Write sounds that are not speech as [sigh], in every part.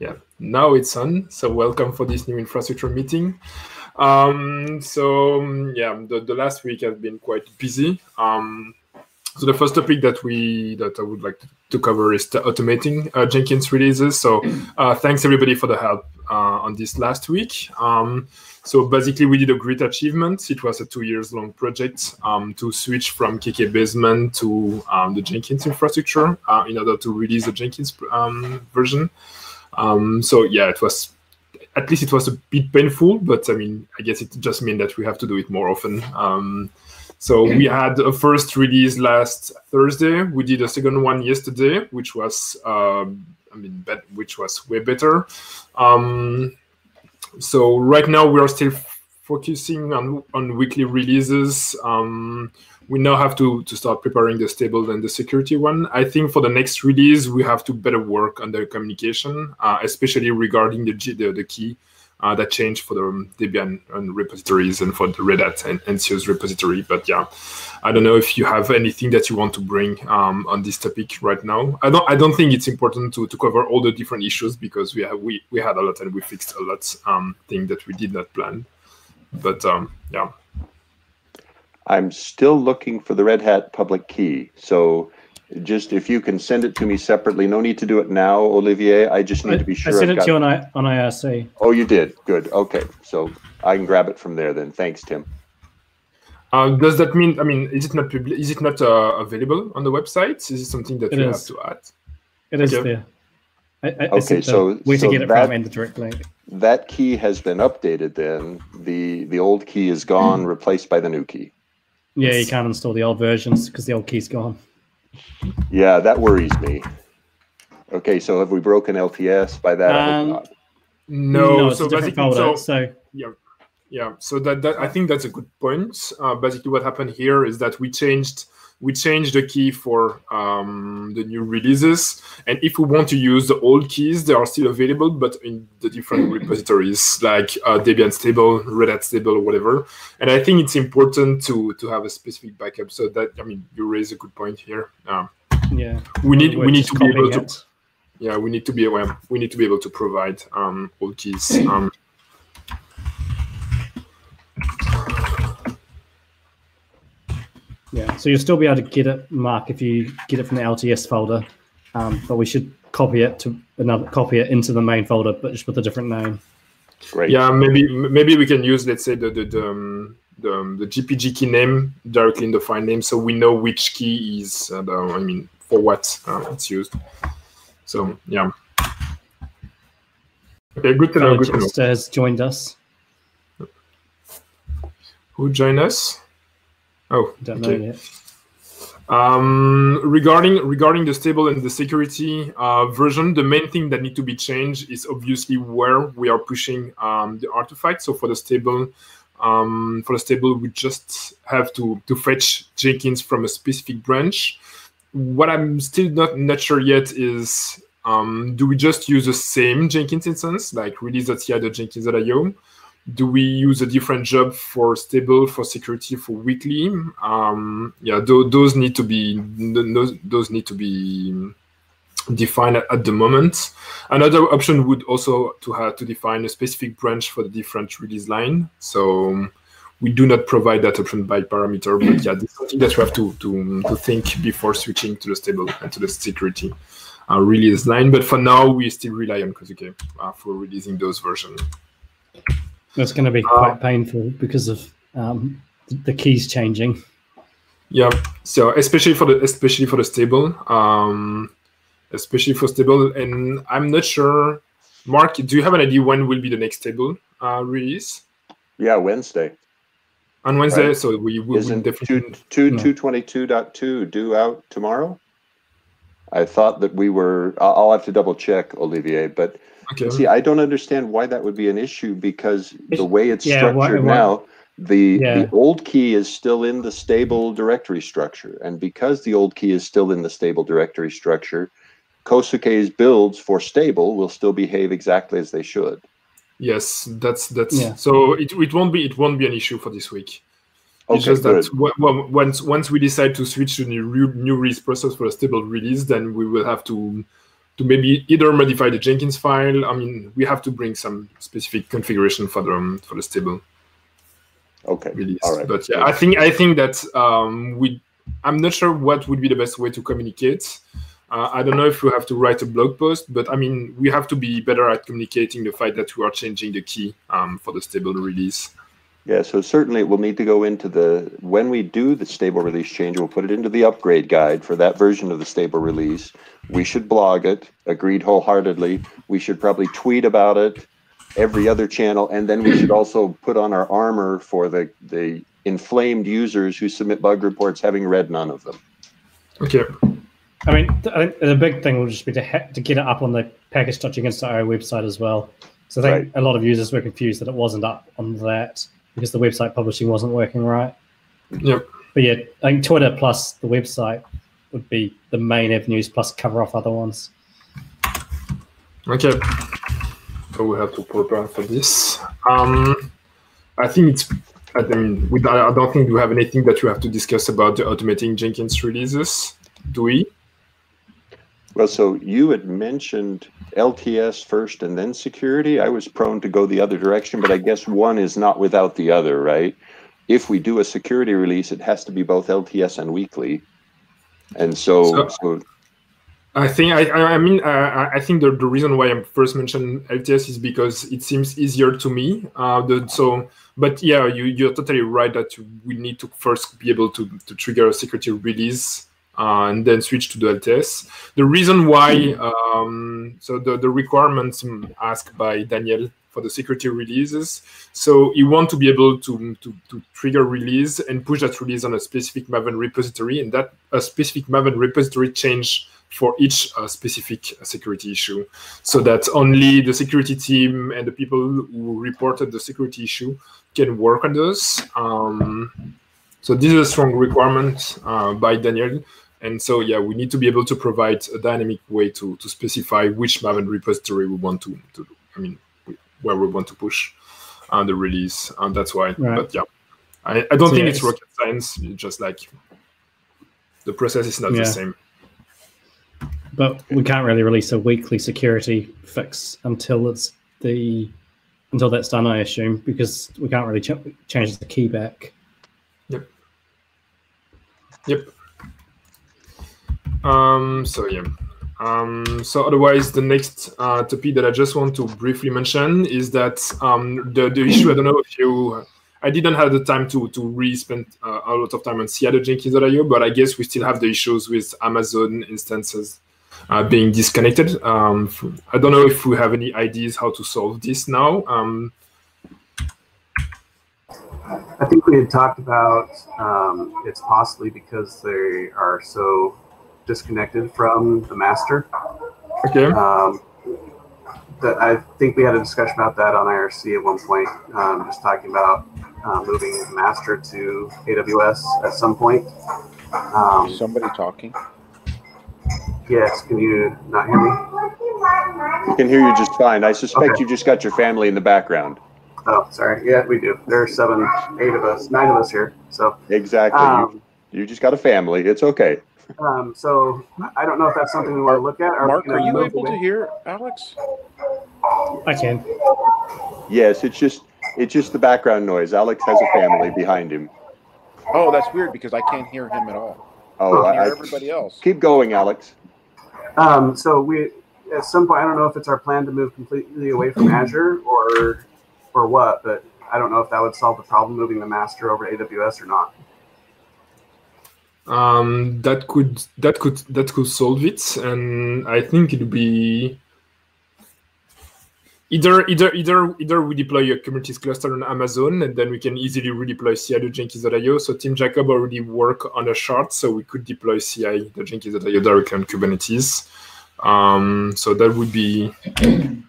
Yeah, now it's on. So welcome for this new infrastructure meeting. Um, so um, yeah, the, the last week has been quite busy. Um, so the first topic that we that I would like to, to cover is automating uh, Jenkins releases. So uh, thanks everybody for the help uh, on this last week. Um, so basically, we did a great achievement. It was a two years long project um, to switch from KK Basement to um, the Jenkins infrastructure uh, in order to release the Jenkins um, version. Um, so yeah, it was at least it was a bit painful, but I mean, I guess it just means that we have to do it more often. Um, so we had a first release last Thursday. We did a second one yesterday, which was, um, I mean, bet- which was way better. Um, so right now we are still focusing on on weekly releases. Um, we now have to to start preparing the stable and the security one. I think for the next release we have to better work on the communication, uh, especially regarding the the, the key uh, that changed for the Debian and repositories and for the Red Hat and CentOS repository. But yeah, I don't know if you have anything that you want to bring um, on this topic right now. I don't. I don't think it's important to, to cover all the different issues because we have we, we had a lot and we fixed a lot um, thing that we did not plan. But um, yeah. I'm still looking for the Red Hat public key. So just if you can send it to me separately, no need to do it now, Olivier. I just need I, to be sure. I sent I've it to you on, I, on IRC. Oh, you did. Good. Okay. So I can grab it from there then. Thanks, Tim. Uh, does that mean? I mean, is it not publi- Is it not uh, available on the website? Is it something that It we is. have to add? It is Okay. there. I, I, I Okay, so- where so to get it that- from and the direct link. That key has been updated then. The the old key is gone, replaced by the new key. Yeah, you can't install the old versions because the old key's gone. Yeah, that worries me. Okay, so have we broken LTS by that? I Um, not. No. it's so a different folder. so So, yeah, yeah. So that, that I think that's a good point. Uh, basically, what happened here is that we changed we changed the key for um, the new releases, and if we want to use the old keys, they are still available, but in the different [clears throat] repositories like uh, Debian stable, Red Hat stable, or whatever. And I think it's important to to have a specific backup. So that I mean, you raise a good point here. Um, yeah. we need We're we need to be able copying to yeah we need to be aware we need to be able to provide um all keys Yeah, so you'll still be able to get it, Mark, if you get it from the LTS folder. Um, but we should copy it to another copy it into the main folder, but just with a different name. Great. yeah maybe maybe we can use let's say the the the, um, the, um, the gpg key name directly in the file name so we know which key is uh, the, i mean for what uh, it's used so yeah okay good to know good to know just has joined us. who joined us oh Don't okay. know yet. Um, regarding regarding the stable and the security uh, version, the main thing that need to be changed is obviously where we are pushing um, the artifact. So for the stable, um, for the stable, we just have to to fetch Jenkins from a specific branch. What I'm still not not sure yet is um, do we just use the same Jenkins instance, like release.ci.jenkins.io? Do we use a different job for stable for security for weekly? Um yeah tho- those need to be those, those need to be defined at, at the moment. Another option would also to have to define a specific branch for the different release line. So um, we do not provide that option by parameter but yeah this is something that we have to to, to think before switching to the stable and to the security uh, release line. But for now we still rely on Kohsuke uh, for releasing those versions It's going to be Uh, quite painful because of um, the keys changing. Yeah. So especially for the especially for the stable, um, especially for stable, and I'm not sure. Mark, do you have an idea when will be the next stable uh, release Yeah, Wednesday. on Wednesday? Right. So we will Isn't definitely. two two two twenty two dot two due out tomorrow? I thought that we were. I'll I'll have to double check, Olivier. But Okay. see, I don't understand why that would be an issue because the way it's Yeah, structured why- now, the Yeah. the old key is still in the stable directory structure, and because the old key is still in the stable directory structure, Kohsuke's builds for stable will still behave exactly as they should. Yes, that's that's. Yeah. So it, it won't be it won't be an issue for this week. It's Okay, just good. that w- w- once once we decide to switch to new new release process for a stable release, then we will have to to maybe either modify the Jenkins file. I mean, we have to bring some specific configuration for the um, for the stable. Okay. Release. All right. But yeah, I think I think that um, we. I'm not sure what would be the best way to communicate. Uh, I don't know if we have to write a blog post, but I mean, we have to be better at communicating the fact that we are changing the key um, for the stable release. Yeah, so certainly it will need to go into the, when we do the stable release change, we'll put it into the upgrade guide for that version of the stable release. We should blog it, agreed wholeheartedly. We should probably tweet about it every other channel. And then we should also put on our armor for the, the inflamed users who submit bug reports having read none of them. Okay. I mean, th- I think the big thing will just be to, ha- to get it up on the package.jenkins.io website as well. So I think Right. a lot of users were confused that it wasn't up on that because the website publishing wasn't working right. Yep. But yeah, I think Twitter plus the website would be the main avenues plus cover off other ones. Okay. So we have to prepare for this. Um, I think it's. I mean, we, I don't think we have anything that you have to discuss about the automating Jenkins releases, do we? Well, so you had mentioned LTS first and then security. I was prone to go the other direction, but I guess one is not without the other, right? If we do a security release, it has to be both LTS and weekly. And so, So- so I think I, I mean uh, I I think the, the reason why I first mentioned LTS is because it seems easier to me. Uh, the, so, but yeah, you you're totally right that we need to first be able to to trigger a security release uh, and then switch to the LTS. The reason why um, so the the requirements um, asked by Daniel for the security releases. So you want to be able to, to, to trigger release and push that release on a specific Maven repository, and that a specific Maven repository change for each uh, specific security issue, so that only the security team and the people who reported the security issue can work on those. Um, so this is a strong requirement uh, by Daniel. And so, yeah, we need to be able to provide a dynamic way to, to specify which Maven repository we want to, to I mean, where we want to push uh, the release. And that's why, Right. but yeah, I, I don't So, think yeah, it's it's- rocket science. It's just like the process is not Yeah. the same. But we can't really release a weekly security fix until it's the until that's done, I assume, because we can't really ch- change the key back. Yep. Yep. Um, so yeah. Um, so otherwise, the next uh, topic that I just want to briefly mention is that um, the, the issue. I don't know if you. I didn't have the time to to really spend uh, a lot of time on Jenkins.io, but I guess we still have the issues with Amazon instances uh, being disconnected. Um, I don't know if we have any ideas how to solve this now. Um, I think we had talked about um, it's possibly because they are so disconnected from the master. okay. Um, that I think we had a discussion about that on IRC at one point, um, just talking about uh, moving the master to AWS at some point. Um, Somebody talking. yes, can you not hear me? I can hear you just fine. I suspect Okay. you just got your family in the background. Oh, sorry. Yeah, we do. There are seven, eight of us, nine of us here. So, Exactly. You- um, you just got a family. It's okay. Um, so I don't know if that's something we want to look at. Are Mark, are you able away- to hear Alex? I can. Yes, it's just it's just the background noise. Alex has a family behind him. Oh, that's weird because I can't hear him at all. Oh, I I, I, hear everybody else. keep going, Alex. Um, so we, at some point, I don't know if it's our plan to move completely away from Azure or, or what, but I don't know if that would solve the problem moving the master over to AWS or not. Um, that could that could that could solve it and i think it'd be either either either either we deploy a kubernetes cluster on amazon and then we can easily redeploy ci.jenkins.io so Tim Jacomb already work on a chart so we could deploy ci.jenkins.io directly on kubernetes um, so that would be that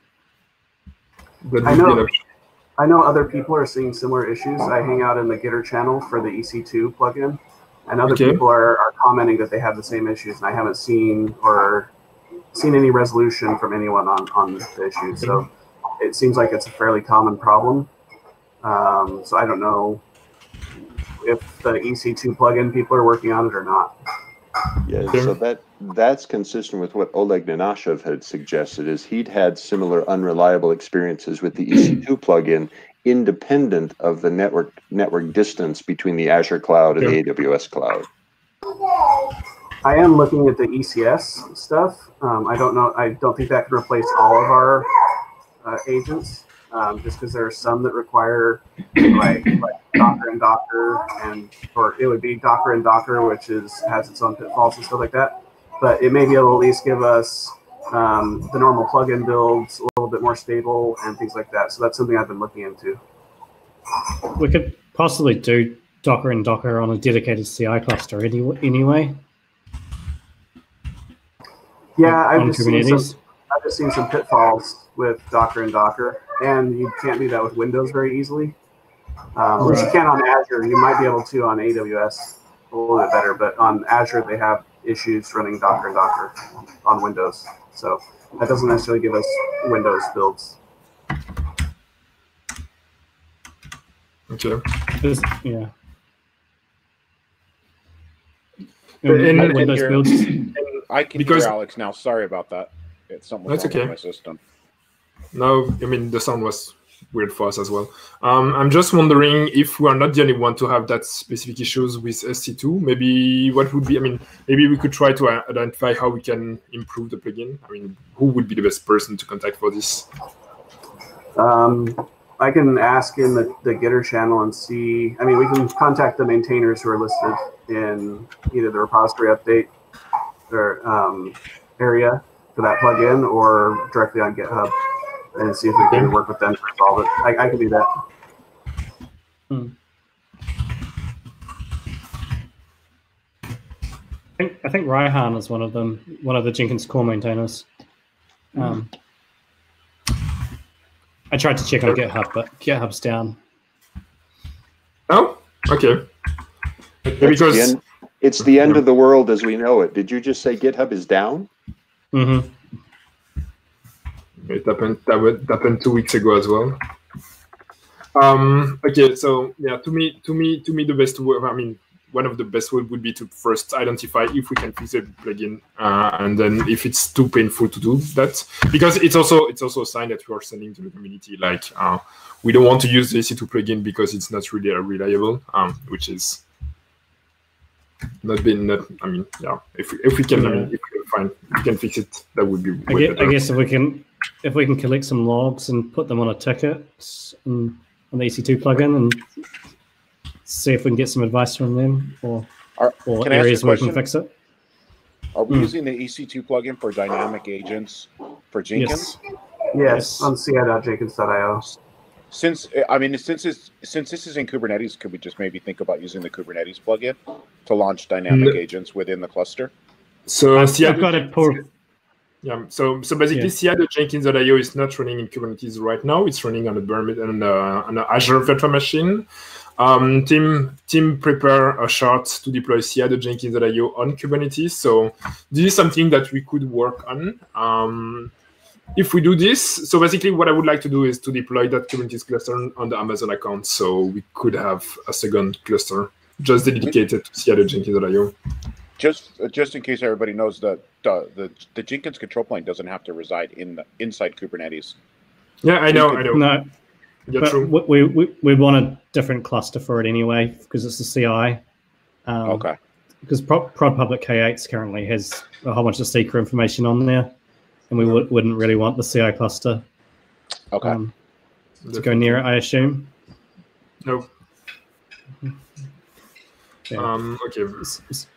would I know. option. I know other people are seeing similar issues. I hang out in the Gitter channel for the EC2 plugin, and other Okay. people are, are commenting that they have the same issues, and I haven't seen or seen any resolution from anyone on, on the issue. So it seems like it's a fairly common problem. Um, so I don't know if the EC2 plugin people are working on it or not. Yeah, Okay. so that that's consistent with what Oleg Nenashev had suggested. Is he'd had similar unreliable experiences with the EC2 plugin, independent of the network network distance between the Azure cloud and the AWS cloud. I am looking at the ECS stuff. Um, I don't know. I don't think that can replace all of our uh, agents, um, just because there are some that require like, like Docker in Docker, and or it would be Docker in Docker, which is has its own pitfalls and stuff like that. But it may be able to at least give us um, the normal plugin builds a little bit more stable and things like that. So that's something I've been looking into. We could possibly do Docker in Docker on a dedicated CI cluster any, anyway. Yeah, I've just seen some. I've just seen some pitfalls with Docker in Docker, and you can't do that with Windows very easily. Um, Which you Right. can on Azure. You might be able to on AWS a little bit better, but on Azure they have issues running Docker in Docker on Windows. So that doesn't necessarily give us Windows builds. Okay. There's- yeah. But in- in Windows your- builds. I can Because- hear Alex now. Sorry about that. It's something was That's okay. my system. No, I mean the sound was weird for us as well. Um, I'm just wondering if we are not the only one to have that specific issues with EC2. Maybe what would be? I mean, maybe we could try to identify how we can improve the plugin. I mean, who would be the best person to contact for this? Um, I can ask in the, the Gitter channel and see. I mean, we can contact the maintainers who are listed in either the repository update or um, area for that plugin or directly on GitHub and see if we can work with them to resolve it. I, I can do that. I think I think Raihaan is one of them, one of the Jenkins core maintainers. Um, I tried to check on GitHub, but GitHub's down. Oh, okay. That's the Because end, it's the end of the world as we know it. Did you just say GitHub is down? hmm it happened that would- happened two weeks ago as well. Um, okay, so yeah, to me, to me, to me, the best way. I mean, one of the best way would be to first identify if we can fix the plugin, uh, and then if it's too painful to do that, because it's also it's also a sign that we are sending to the community like uh, we don't want to use the EC2 plugin because it's not really reliable, um, which is not been. Not, I mean, yeah, if we, if we can, I mean, if we can find, if we can fix it, that would be I guess. I guess if we can if we can collect some logs and put them on a ticket and, on the EC2 plugin and see if we can get some advice from them or Are, or Can I ask areas where we can fix it. are we Hmm. using the EC2 plugin for dynamic agents for Jenkins? Yes. Yes, Yes. on ci.jenkins.io. Since I mean, since it's since this is in Kubernetes, could we just maybe think about using the Kubernetes plugin to launch dynamic No. agents within the cluster? So I've, I've got it pulled. Yeah. So so basically, Yeah. CI.Jenkins.io is not running in Kubernetes right now. It's running on a uh, on an Azure virtual machine. Um, Tim Tim prepare a chart to deploy CI.Jenkins.io on Kubernetes. So this is something that we could work on. Um, if we do this, so basically what I would like to do is to deploy that Kubernetes cluster on the Amazon account, so we could have a second cluster just dedicated to CI.Jenkins.io. Just just in case everybody knows that the, the the Jenkins control plane doesn't have to reside in the inside Kubernetes. Yeah, I know, I know. No, Yeah, but true. we, we we want a different cluster for it anyway because it's the CI. Um, Okay. Because Prod, Prod Public K8s currently has a whole bunch of secret information on there, and we would, wouldn't really want the CI cluster Okay. um, to go near it. I assume. No. Yeah. Um, okay. It's- it's-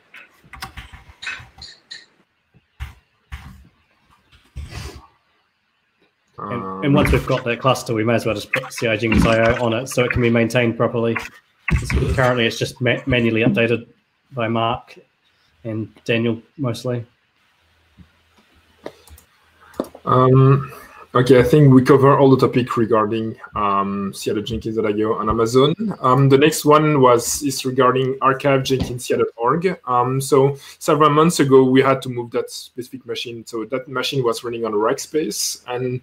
And, and once we've got that cluster, we may as well just put CI Jenkins IO on it so it can be maintained properly. Currently, it's just ma- manually updated by Mark and Daniel mostly. Um, okay, I think we cover all the topic regarding um, CI.Jenkins.io on Amazon. Um, the next one was is regarding archive.jenkins.org. Um, so several months ago, we had to move that specific machine. So that machine was running on Rackspace, and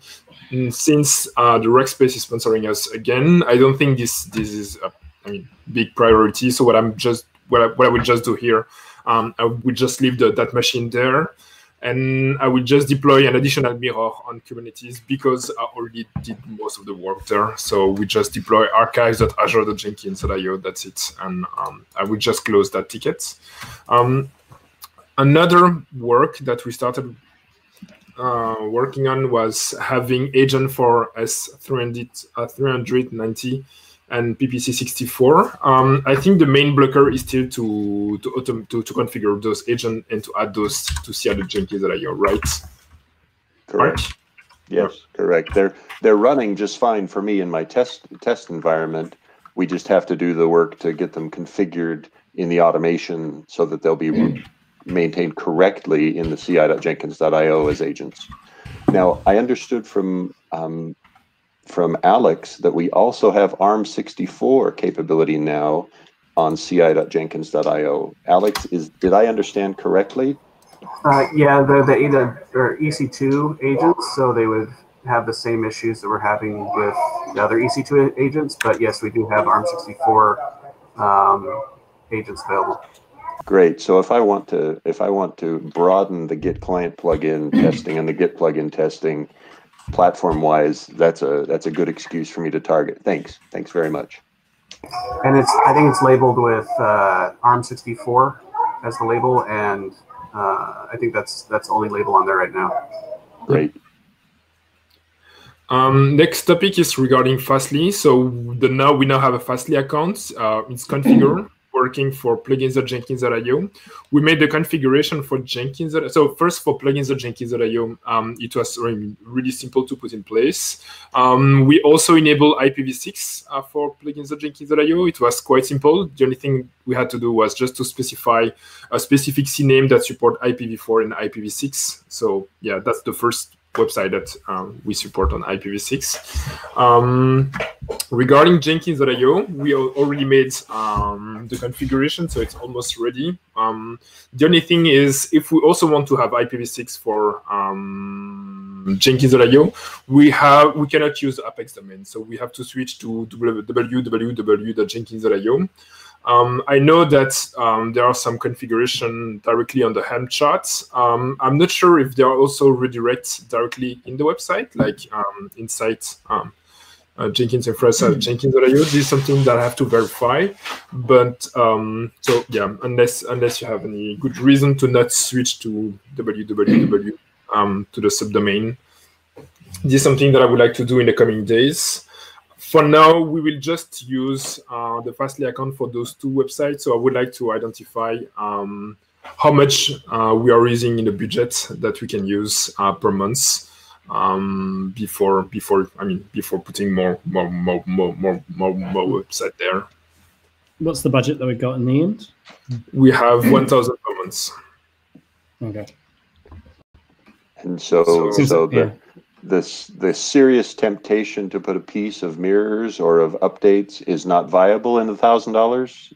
mm, since uh, the Rackspace is sponsoring us again, I don't think this this is a I mean big priority. So what I'm just what I, what I would just do here um, I would just leave the, that machine there and I will just deploy an additional mirror on Kubernetes because I already did most of the work there. So we just deploy archives.azure.jenkins.io. That's it, and um, I will just close that ticket. Um, another work that we started uh, working on was having agent for S390 uh, and PPC64. Um, I think the main blocker is still to to, autom- to, to configure those agents and to add those to CI Jenkins.io, right? Correct. Right? Yes, correct. They're they're running just fine for me in my test test environment. We just have to do the work to get them configured in the automation so that they'll be maintained correctly in the ci.jenkins.io as agents. Now, I understood from um, from Alex that we also have ARM64 capability now on ci.jenkins.io. Alex, is did I understand correctly? Uh, yeah, the the ADA or EC2 agents, so they would have the same issues that we're having with the other EC2 agents. But yes, we do have ARM64 um, agents available. Great. So if I want to if I want to broaden the Git client plugin testing and the Git plugin testing platform wise, that's a that's a good excuse for me to target. Thanks. Thanks very much. And it's I think it's labeled with uh, ARM64 as the label, and uh, I think that's that's the only label on there right now. Great. Um, next topic is regarding Fastly. So the now we now have a Fastly account. Uh, it's configured [clears throat] working for plugins.jenkins.io. We made the configuration for Jenkins. So first for plugins.jenkins.io, um, it was really, simple to put in place. Um, we also enabled IPv6 uh, for plugins.jenkins.io. It was quite simple. The only thing we had to do was just to specify a specific CNAME that support IPv4 and IPv6. So yeah, that's the first website that um, we support on IPv6. Um, regarding Jenkins.io, we already made um, the configuration, so it's almost ready. Um, the only thing is, if we also want to have IPv6 for um, Jenkins.io, we have we cannot use Apex domain, so we have to switch to www.jenkins.io. Um, I know that um, there are some configuration directly on the Helm charts. Um, I'm not sure if there are also redirects directly in the website, like um, inside um, uh, Jenkins and Fresh at Jenkins.io. This is something that I have to verify. But um, so yeah, unless unless you have any good reason to not switch to www to the subdomain, this is something that I would like to do in the coming days for now, we will just use uh, the Fastly account for those two websites. So I would like to identify um, how much uh, we are using in the budget that we can use uh, per month um, before before I mean before putting more more more more more more, more website there. What's the budget that we got in the end? We have one thousand per month. Okay. And so, so, so the, yeah this the serious temptation to put a piece of mirrors or of updates is not viable in a thousand dollars?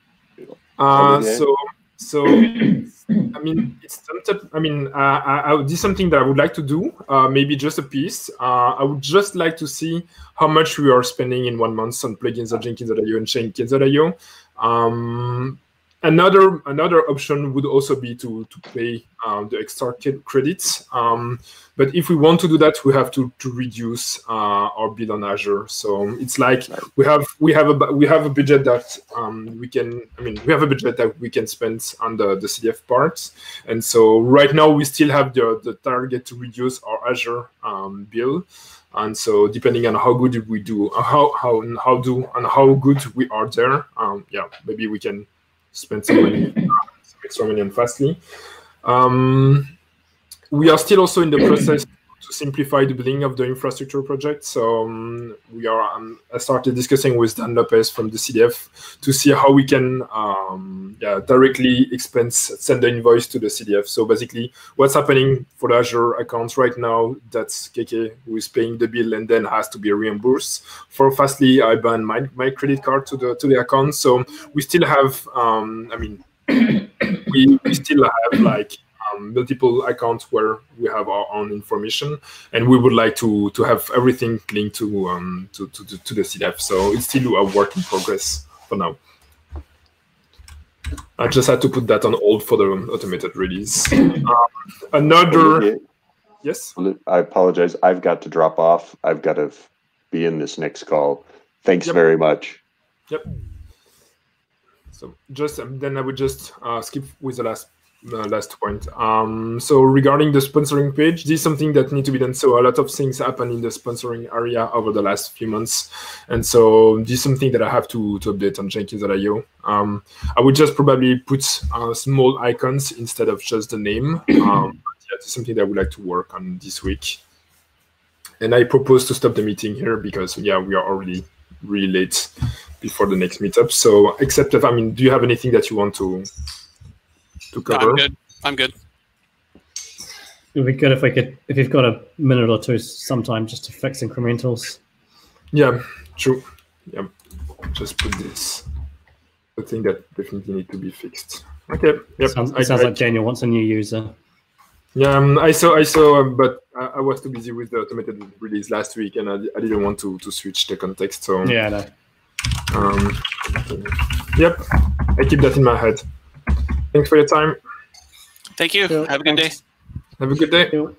Uh so so i mean it's tempted i mean uh, I, I, this is something that i would like to do uh, maybe just a piece. Uh, i would just like to see how much we are spending in one month on plugins at jenkins.io and jenkins.io um, another another option would also be to to pay um, the extra credits. Um, but if we want to do that, we have to to reduce uh, our bill on Azure. So it's like we have we have a we have a budget that um, we can. I mean, we have a budget that we can spend on the the CDF parts. And so right now we still have the the target to reduce our Azure um, bill. And so, depending on how good we do, how how how do and how good we are there, um, yeah, maybe we can spend some money, some extra money on Fastly. Um, we are still also in the process to simplify the building of the infrastructure project. So um, we are. Um, I started discussing with Dan Lopez from the CDF to see how we can, um, yeah, directly expense send the invoice to the CDF. So basically, what's happening for the Azure accounts right now? That's KK who is paying the bill and then has to be reimbursed. For Fastly, I ban my my credit card to the to the account. So we still have. Um, I mean, [coughs] we, we still have like um, multiple accounts where we have our own information, and we would like to to have everything linked to um, to, to, to the CDF. So it's still a work in progress for now. I just had to put that on hold for the automated release. [coughs] Um, another, yes. I apologize. I've got to drop off. I've got to be in this next call. Thanks Yep. very much. Yep. So just um, then I would just uh, skip with the last uh, last point. Um, so regarding the sponsoring page, this is something that need to be done. So a lot of things happen in the sponsoring area over the last few months, and so this is something that I have to to update on Jenkins.io. Um, I would just probably put uh, small icons instead of just the name. Um, yeah, something that I would like to work on this week. And I propose to stop the meeting here because yeah, we are already really late before the next meetup. So, except if I mean, do you have anything that you want to to cover? I'm good. I'm good. It would be good if we could, if you've got a minute or two sometime just to fix incrementals. Yeah, true. Yeah, just put this. The thing that definitely need to be fixed. Okay. Yep. sounds, I- sounds I- like Daniel wants a new user. Yeah, um, I saw, I saw, um, but I, I was too busy with the automated release last week, and I, I didn't want to to switch the context. So Yeah, no. Um, yep, I keep that in my head. Thanks for your time. Thank you. Cool. Have a good day. Have a good day. Cool.